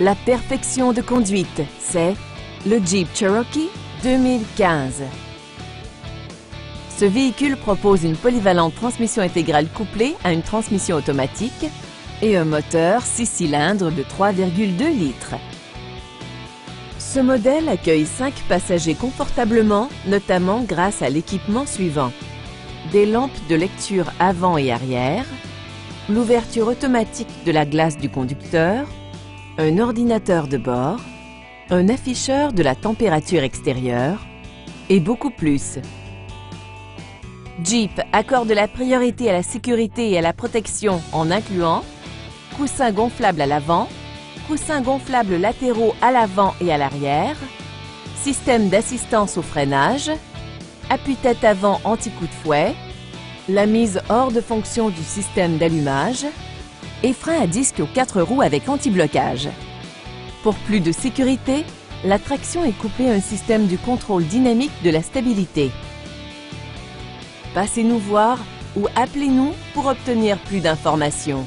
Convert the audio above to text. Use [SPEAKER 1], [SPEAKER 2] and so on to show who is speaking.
[SPEAKER 1] La perfection de conduite, c'est le Jeep Cherokee 2015. Ce véhicule propose une polyvalente transmission intégrale couplée à une transmission automatique et un moteur 6 cylindres de 3,2 litres. Ce modèle accueille 5 passagers confortablement, notamment grâce à l'équipement suivant. Des lampes de lecture avant et arrière, l'ouverture automatique de la glace du conducteur, un ordinateur de bord, un afficheur de la température extérieure et beaucoup plus. Jeep accorde la priorité à la sécurité et à la protection en incluant coussins gonflables à l'avant, coussins gonflables latéraux à l'avant et à l'arrière, système d'assistance au freinage, appuie-tête avant anti-coup de fouet, la mise hors de fonction du système d'allumage et frein à disque aux quatre roues avec anti-blocage. Pour plus de sécurité, la traction est couplée à un système du contrôle dynamique de la stabilité. Passez nous voir ou appelez-nous pour obtenir plus d'informations.